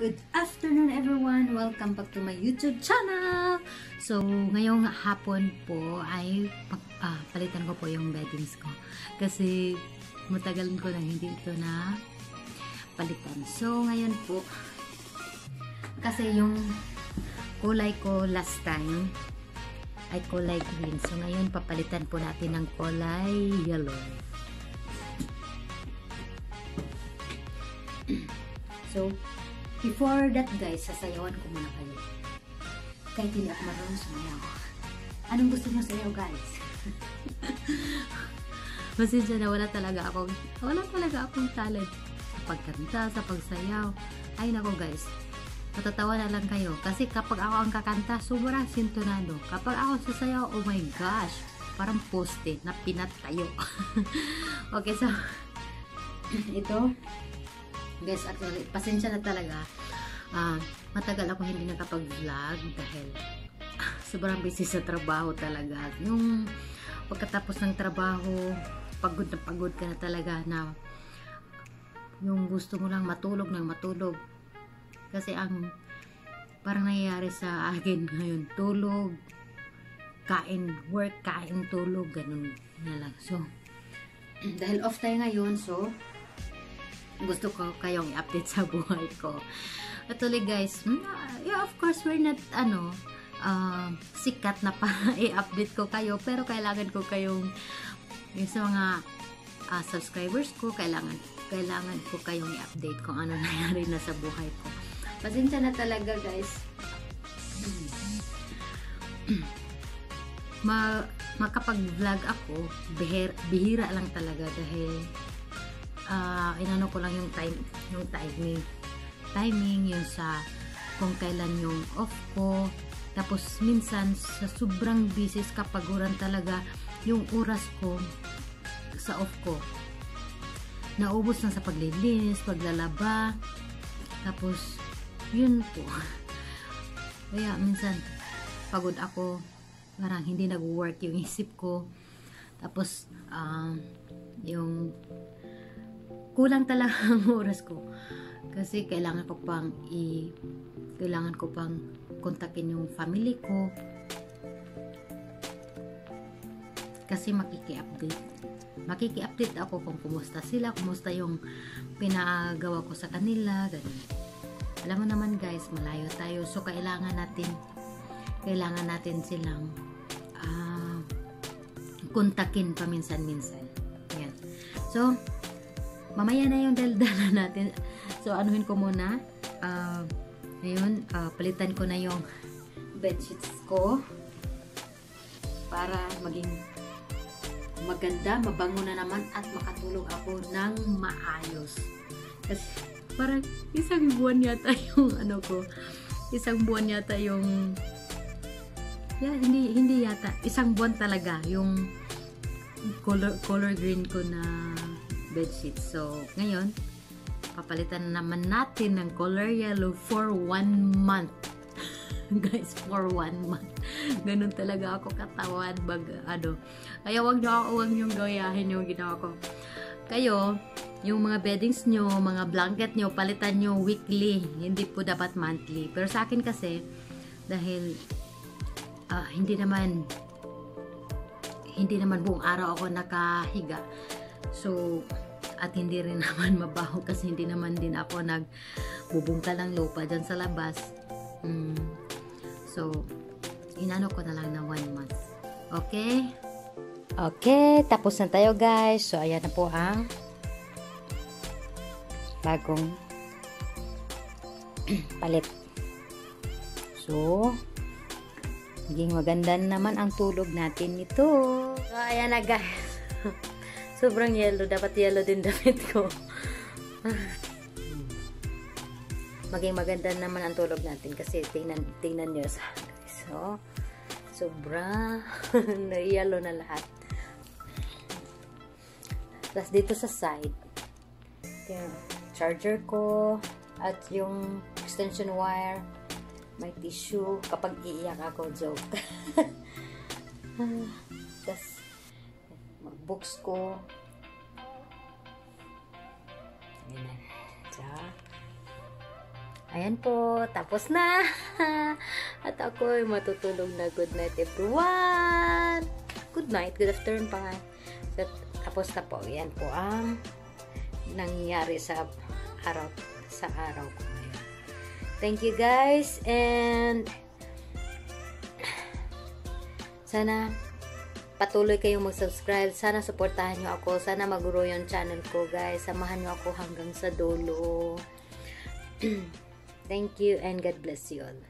Good afternoon everyone! Welcome back to my YouTube channel! So, ngayong hapon po ay ah, palitan ko po yung beddings ko. Kasi matagal ko na hindi ito na palitan. So, ngayon po kasi yung kulay ko last time ay kulay green. So, ngayon papalitan po natin ng kulay yellow. So, Before that guys, sasayawan ko muna kayo. Kahit hindi ako marunong sumayaw. Anong gusto nyo sayaw guys? Masensya na wala talaga akong, wala talaga akong talent sa pagkanta, sa pagsayaw. Ay nako guys, matatawa na lang kayo. Kasi kapag ako ang kakanta, sobrang sintonado. Kapag ako sasayaw, oh my gosh, parang poste na pinatayo. okay, so, ito, guys actually pasensya na talaga. Uh, matagal ako hindi nakapag-vlog dahil uh, sobrang busy sa trabaho talaga. Yung pagkatapos ng trabaho pagod na pagod ka na talaga na yung gusto mo lang matulog nang matulog. Kasi ang parang nangyayari sa akin ngayon tulog kain work kain tulog ganun na lang. So dahil off tayo ngayon so gusto ko kayong i-update sa buhay ko. Actually guys, hmm, yeah, of course we're not ano, uh, sikat na para i-update ko kayo pero kailangan ko kayong yung sa mga uh, subscribers ko, kailangan kailangan ko kayong i-update kung ano nangyari na sa buhay ko. Pasensya na talaga guys. Ma makapag-vlog ako, bihira lang talaga dahil uh, inano ko lang yung time yung timing. Timing yung sa kung kailan yung off ko. Tapos minsan sa sobrang busy kapaguran talaga yung oras ko sa off ko naubos na sa paglilinis paglalaba. Tapos yun po. Kaya minsan pagod ako. Parang hindi nag-work yung isip ko. Tapos uh, yung kulang talaga ang oras ko. Kasi kailangan ko pang i kailangan ko pang kontakin yung family ko. Kasi makiki-update. Makiki-update ako kung kumusta sila, kumusta yung pinagawa ko sa kanila, ganun. Alam mo naman guys, malayo tayo. So kailangan natin kailangan natin silang uh, kontakin paminsan-minsan. Yan. So, mamaya na yung daldala natin. So, anuhin ko muna. Uh, ngayon, uh, palitan ko na yung bedsheets ko para maging maganda, mabango na naman at makatulog ako ng maayos. Kasi parang isang buwan yata yung ano ko. Isang buwan yata yung yeah, hindi hindi yata. Isang buwan talaga yung color color green ko na bedsheet. So, ngayon, papalitan naman natin ng color yellow for one month. Guys, for one month. Ganun talaga ako katawan. Bag, ano. Kaya wag nyo ako, wag nyo gayahin yung ginawa ko. Kayo, yung mga beddings nyo, mga blanket nyo, palitan nyo weekly. Hindi po dapat monthly. Pero sa akin kasi, dahil uh, hindi naman hindi naman buong araw ako nakahiga. So, at hindi rin naman mabaho kasi hindi naman din ako nagbubungka ng lupa dyan sa labas. Mm. So, inano ko na lang na one month. Okay? Okay, tapos na tayo guys. So, ayan na po ang bagong palit. So, maging maganda naman ang tulog natin nito. So, ayan na guys. Sobrang yellow. Dapat yellow din damit ko. Maging maganda naman ang tulog natin kasi tingnan, tingnan nyo sa So, sobra na yellow na lahat. Tapos dito sa side, yung charger ko at yung extension wire, may tissue kapag iiyak ako, joke. Tapos, books ko. Ayan. Sa Ayan po, tapos na. At ako'y matutulog na. Good night everyone. Good night, good afternoon pa nga. So, tapos na po. Yan po ang nangyari sa araw sa araw ko. Thank you guys and sana patuloy kayong mag-subscribe. Sana supportahan nyo ako. Sana mag-grow yung channel ko, guys. Samahan nyo ako hanggang sa dulo. Thank you and God bless you all.